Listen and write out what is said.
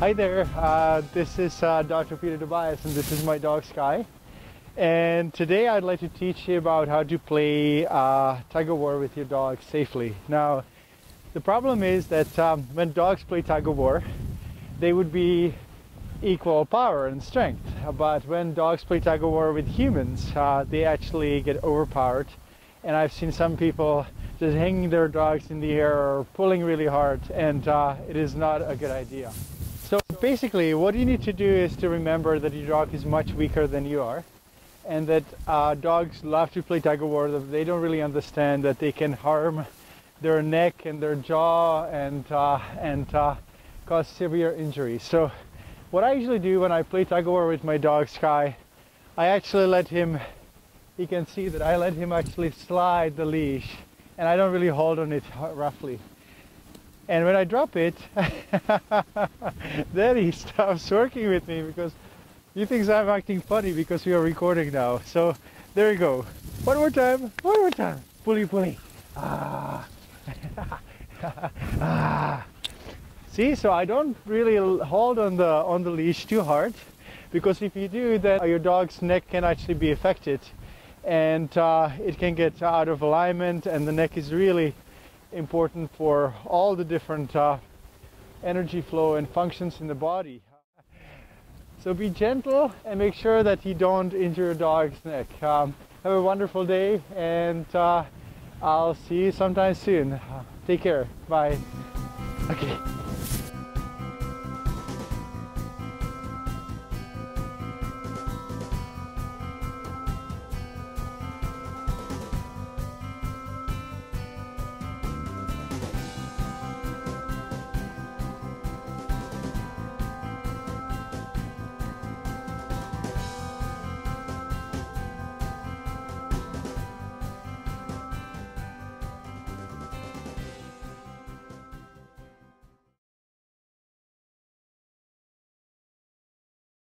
Hi there, uh, this is uh, Dr. Peter Dobias and this is my dog Sky. And today I'd like to teach you about how to play uh, tug of war with your dog safely. Now, the problem is that um, when dogs play tug of war, they would be equal power and strength. But when dogs play tug of war with humans, uh, they actually get overpowered. And I've seen some people just hanging their dogs in the air or pulling really hard, and uh, it is not a good idea. Basically, what you need to do is to remember that your dog is much weaker than you are, and that uh, dogs love to play tug of war. They don't really understand that they can harm their neck and their jaw and uh, and uh, cause severe injuries. So, what I usually do when I play tug of war with my dog Sky, I actually let him. You can see that I let him actually slide the leash, and I don't really hold on it roughly. And when I drop it, then he stops working with me because he thinks I'm acting funny because we are recording now. So there you go. One more time. One more time. Pulley, pulley. Ah. ah. See, so I don't really hold on the on the leash too hard because if you do, then your dog's neck can actually be affected and uh, it can get out of alignment and the neck is really important for all the different uh, energy flow and functions in the body. So be gentle and make sure that you don't injure your dog's neck. Um, have a wonderful day and uh, I'll see you sometime soon. take care. Bye. Okay.